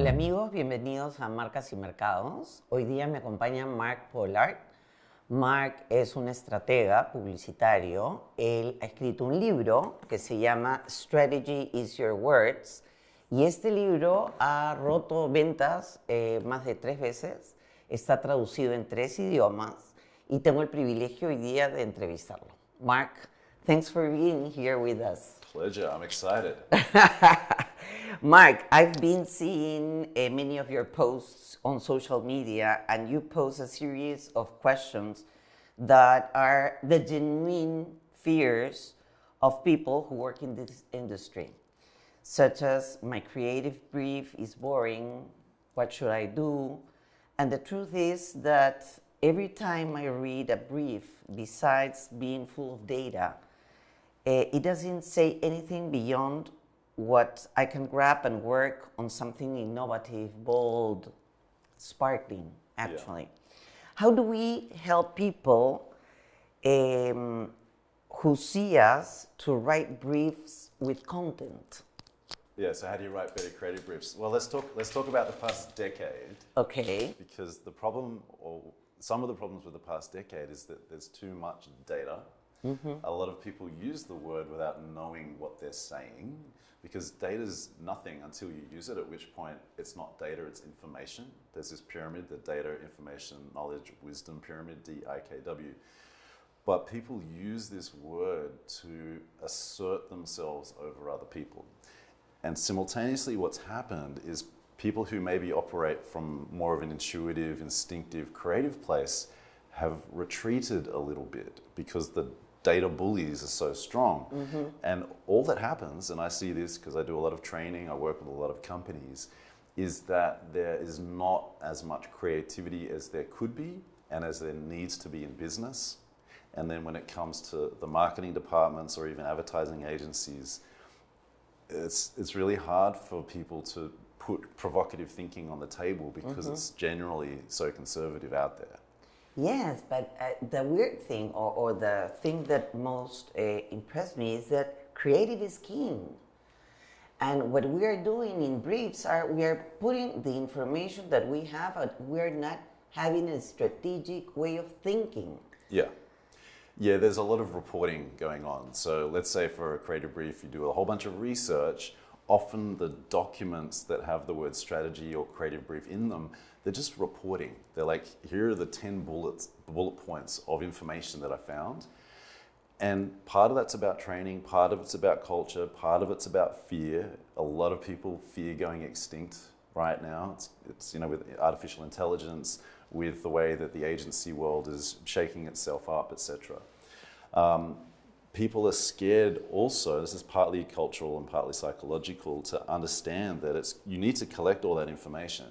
Hola amigos, bienvenidos a Marcas y Mercados. Hoy día me acompaña Mark Pollard. Mark es un estratega publicitario. Él ha escrito un libro que se llama Strategy is Your Words. Y este libro ha roto ventas eh, más de tres veces. Está traducido en tres idiomas y tengo el privilegio hoy día de entrevistarlo. Mark, thanks for being here with us. Pleasure. I'm excited. Mark, I've been seeing uh, many of your posts on social media, and you pose a series of questions that are the genuine fears of people who work in this industry, such as my creative brief is boring, what should I do? And the truth is that every time I read a brief, besides being full of data, uh, it doesn't say anything beyond what I can grab and work on something innovative, bold, sparkling, actually. How do we help people um, who see us to write briefs with content? Yeah. So how do you write better creative briefs? Well, let's talk. Let's talk about the past decade Okay. because the problem, or some of the problems with the past decade, is that there's too much data. Mm-hmm. A lot of people use the word without knowing what they're saying because data is nothing until you use it. At which point, it's not data; it's information. There's this pyramid: the data, information, knowledge, wisdom pyramid, DIKW. But people use this word to assert themselves over other people. And simultaneously, what's happened is people who maybe operate from more of an intuitive, instinctive, creative place have retreated a little bit because the data bullies are so strong. Mm-hmm. And all that happens, and I see this because I do a lot of training, I work with a lot of companies, is that there is not as much creativity as there could be and as there needs to be in business. And then when it comes to the marketing departments or even advertising agencies, it's it's really hard for people to put provocative thinking on the table because mm-hmm. it's generally so conservative out there. Yes, but uh, the weird thing, or, or the thing that most uh, impressed me, is that creative is king. And what we are doing in briefs are we are putting the information that we have, but we're not having a strategic way of thinking. Yeah. Yeah, there's a lot of reporting going on. So let's say for a creative brief, you do a whole bunch of research. Often the documents that have the word strategy or creative brief in them, they're just reporting. They're like, here are the 10 bullets, bullet points of information that I found. And part of that's about training, part of it's about culture, part of it's about fear. A lot of people fear going extinct right now. It's, it's you know, with artificial intelligence, with the way that the agency world is shaking itself up, etc. Um, people are scared also, this is partly cultural and partly psychological, to understand that it's, you need to collect all that information,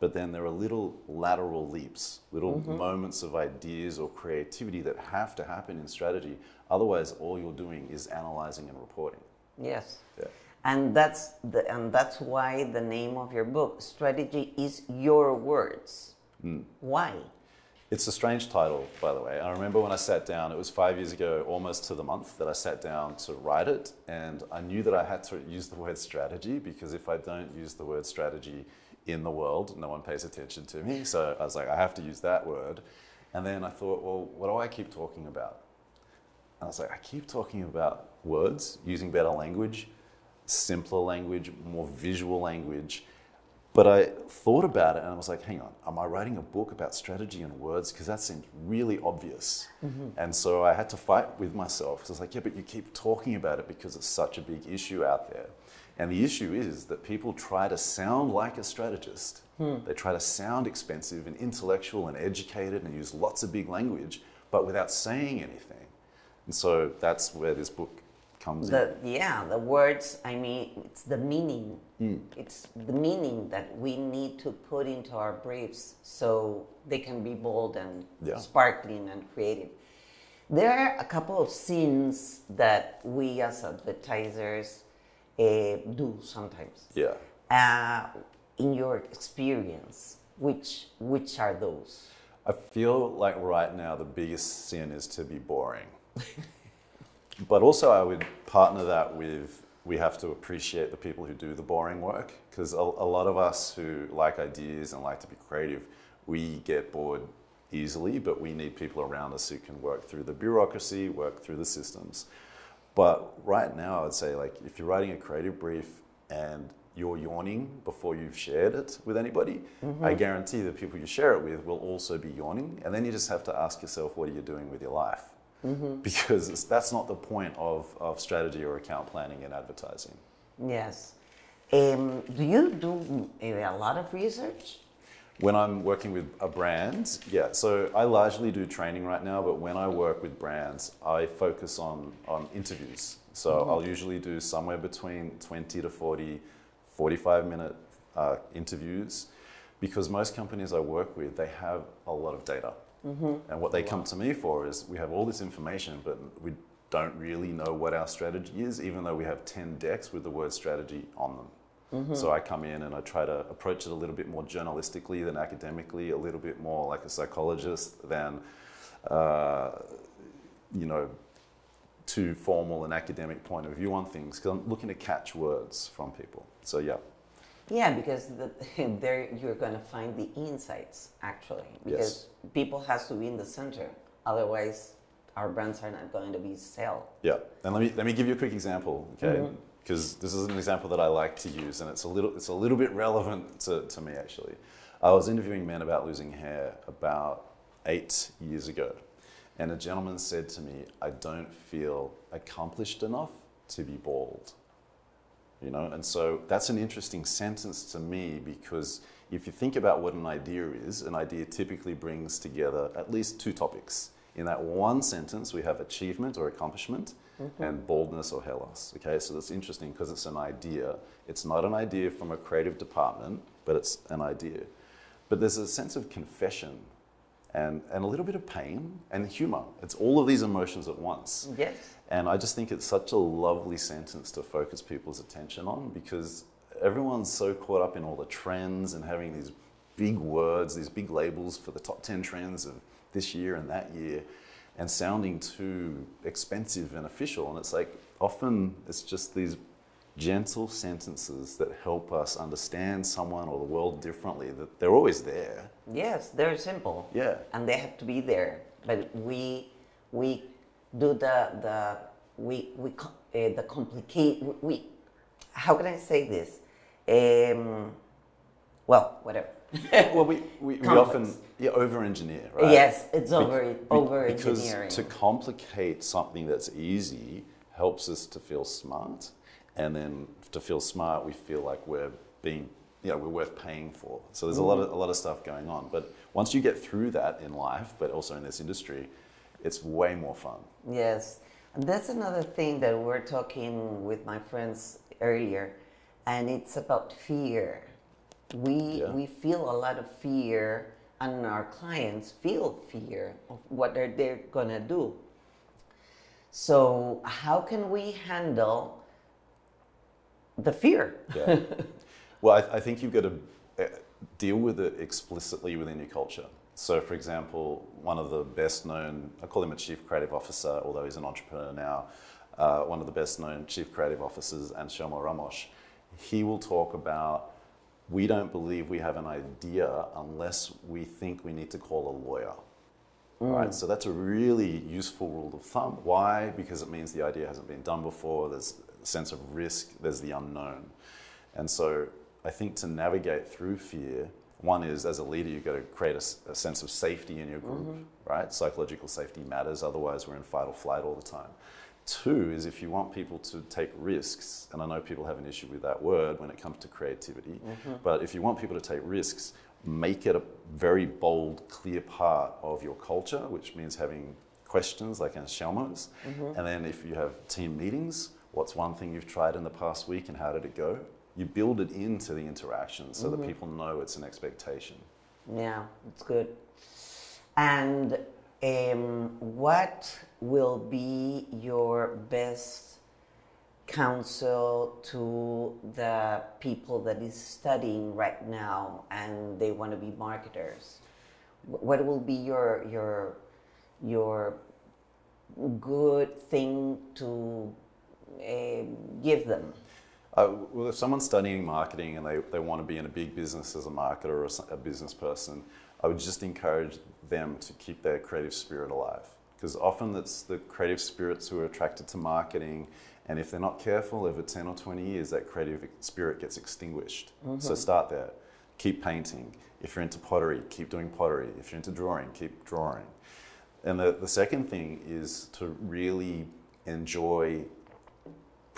but then there are little lateral leaps, little mm-hmm. moments of ideas or creativity that have to happen in strategy. Otherwise, all you're doing is analyzing and reporting. Yes. Yeah. And that's the, and that's why the name of your book, Strategy is Your Words. Hmm. Why? It's a strange title, by the way. I remember when I sat down, it was five years ago, almost to the month, that I sat down to write it. And I knew that I had to use the word strategy because if I don't use the word strategy in the world, no one pays attention to me. So I was like, I have to use that word. And then I thought, well, what do I keep talking about? And I was like, I keep talking about words, using better language, simpler language, more visual language. But I thought about it and I was like, hang on, am I writing a book about strategy and words? Because that seemed really obvious. Mm-hmm. And so I had to fight with myself. 'cause I was like, yeah, but you keep talking about it because it's such a big issue out there. And the issue is that people try to sound like a strategist. Hmm. They try to sound expensive and intellectual and educated and use lots of big language, but without saying anything. And so that's where this book comes in. The, yeah, the words, I mean, it's the meaning. It's the meaning that we need to put into our briefs so they can be bold and Yeah. sparkling and creative. There are a couple of sins that we as advertisers uh, do sometimes. Yeah. Uh, in your experience, which which are those? I feel like right now the biggest sin is to be boring. but also, I would partner that with we have to appreciate the people who do the boring work because a, a lot of us who like ideas and like to be creative, we get bored easily, but we need people around us who can work through the bureaucracy, work through the systems. But right now, I'd say like if you're writing a creative brief and you're yawning before you've shared it with anybody, Mm-hmm. I guarantee the people you share it with will also be yawning. And then you just have to ask yourself, what are you doing with your life? Mm-hmm. Because it's, that's not the point of, of strategy or account planning and advertising. Yes. Um, do you do a lot of research? When I'm working with a brand, yeah, so I largely do training right now, but when I work with brands, I focus on, on interviews. So I'll usually do somewhere between 20 to 40, 45 minute uh, interviews because most companies I work with, they have a lot of data. And what they come to me for is we have all this information, but we don't really know what our strategy is, even though we have 10 decks with the word strategy on them. So I come in and I try to approach it a little bit more journalistically than academically, a little bit more like a psychologist than, uh, you know, too formal and academic point of view on things. Because I'm looking to catch words from people. So yeah, Yeah, because the, there you're going to find the insights actually. Because people has to be in the center, otherwise our brands are not going to be sell. yeah. And let me let me give you a quick example, okay? Mm-hmm. Because this is an example that I like to use, and it's a little it's a little bit relevant to, to me actually. I was interviewing men about losing hair about eight years ago, and a gentleman said to me, "I don't feel accomplished enough to be bald." You know, and so that's an interesting sentence to me because if you think about what an idea is, an idea typically brings together at least two topics. In that one sentence, we have achievement or accomplishment mm-hmm. and boldness or loss. Okay, so that's interesting because it's an idea. It's not an idea from a creative department, but it's an idea. But there's a sense of confession and, and a little bit of pain and humor. It's all of these emotions at once. Yes. And I just think it's such a lovely sentence to focus people's attention on because everyone's so caught up in all the trends and having these big words, these big labels for the top 10 trends of this year and that year, and sounding too expensive and official. And it's like often it's just these gentle sentences that help us understand someone or the world differently, that they're always there. Yes, they're simple. Yeah. And they have to be there. But we we do the the we we uh, the complicate we how can I say this? Um, well, whatever. well, we, we, we often yeah, over engineer, right? Yes, it's over be- over because engineering. to complicate something that's easy helps us to feel smart, and then to feel smart, we feel like we're being, you know, we're worth paying for. So there's a lot of a lot of stuff going on. But once you get through that in life, but also in this industry, it's way more fun. Yes, and that's another thing that we're talking with my friends earlier, and it's about fear. We Yeah. we feel a lot of fear, and our clients feel fear of what they're, they're gonna do. So how can we handle the fear? Yeah. well, I, I think you've got to uh, deal with it explicitly within your culture. So, for example, one of the best known, I call him a chief creative officer, although he's an entrepreneur now, uh, one of the best known chief creative officers, Anselmo Ramos, he will talk about we don't believe we have an idea unless we think we need to call a lawyer. Right, so that's a really useful rule of thumb. Why? Because it means the idea hasn't been done before. There's sense of risk. There's the unknown, and so I think to navigate through fear, one is as a leader you've got to create a sense of safety in your group. Mm-hmm. Right, psychological safety matters. Otherwise, we're in fight or flight all the time. Two is if you want people to take risks, and I know people have an issue with that word when it comes to creativity, mm-hmm. but if you want people to take risks, make it a very bold, clear part of your culture, which means having questions like Anselmo's. Mm-hmm. And then if you have team meetings, what's one thing you've tried in the past week and how did it go? You build it into the interaction so that people know it's an expectation. Yeah, it's good. And um, what will be your best counsel to the people that is studying right now and they want to be marketers? What will be your your your good thing to uh, give them? Uh, well, if someone's studying marketing and they, they want to be in a big business as a marketer or a, a business person, I would just encourage them to keep their creative spirit alive. Because often it's the creative spirits who are attracted to marketing, and if they're not careful, over 10 or 20 years, that creative spirit gets extinguished. Mm-hmm. So start there. Keep painting. If you're into pottery, keep doing pottery. If you're into drawing, keep drawing. And the, the second thing is to really enjoy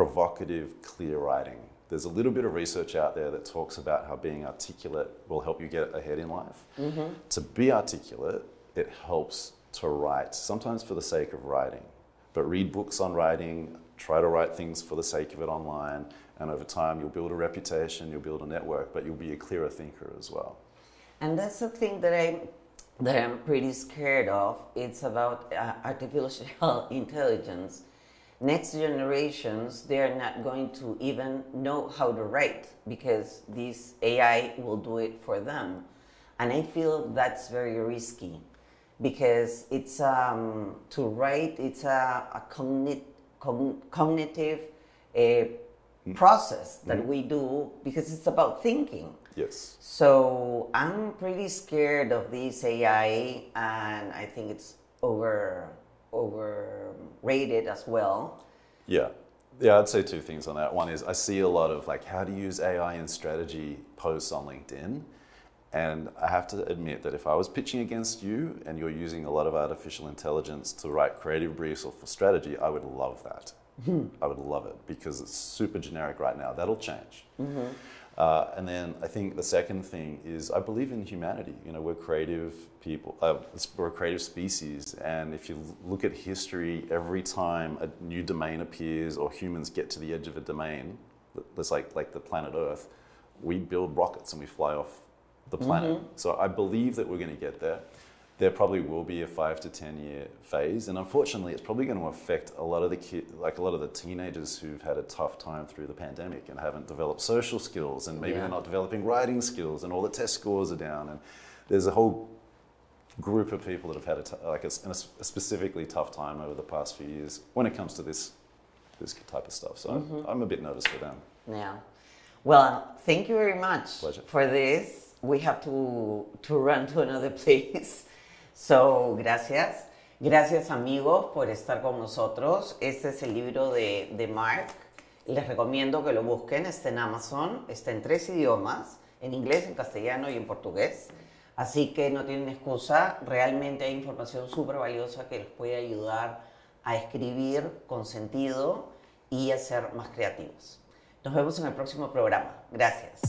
provocative, clear writing. There's a little bit of research out there that talks about how being articulate will help you get ahead in life. Mm-hmm. To be articulate, it helps to write, sometimes for the sake of writing. But read books on writing, try to write things for the sake of it online, and over time you'll build a reputation, you'll build a network, but you'll be a clearer thinker as well. And that's the thing that I that I'm pretty scared of. It's about uh, artificial intelligence next generations they're not going to even know how to write because this AI will do it for them. And I feel that's very risky because it's um, to write it's a, a cogn, cognitive uh, mm. process that mm. we do because it's about thinking. Yes. So I'm pretty scared of this AI and I think it's over overrated as well. Yeah. Yeah, I'd say two things on that. One is I see a lot of like how to use AI in strategy posts on LinkedIn. And I have to admit that if I was pitching against you and you're using a lot of artificial intelligence to write creative briefs or for strategy, I would love that. Mm-hmm. I would love it because it's super generic right now. That'll change. Mm-hmm. Uh, and then I think the second thing is I believe in humanity. You know, we're creative people, uh, we're a creative species. And if you look at history, every time a new domain appears or humans get to the edge of a domain, that's like, like the planet Earth, we build rockets and we fly off the planet. Mm-hmm. So I believe that we're going to get there there probably will be a five to ten year phase, and unfortunately, it's probably going to affect a lot of the ki- like a lot of the teenagers who've had a tough time through the pandemic and haven't developed social skills, and maybe yeah. they're not developing writing skills, and all the test scores are down, and there's a whole group of people that have had a t- like a, a, specifically tough time over the past few years when it comes to this this type of stuff. So mm-hmm. I'm, I'm a bit nervous for them. Yeah. Well, thank you very much Pleasure. for this. We have to to run to another place. So, gracias. Gracias amigos por estar con nosotros. Este es el libro de, de Mark. Les recomiendo que lo busquen. Está en Amazon. Está en tres idiomas. En inglés, en castellano y en portugués. Así que no tienen excusa. Realmente hay información súper valiosa que les puede ayudar a escribir con sentido y a ser más creativos. Nos vemos en el próximo programa. Gracias.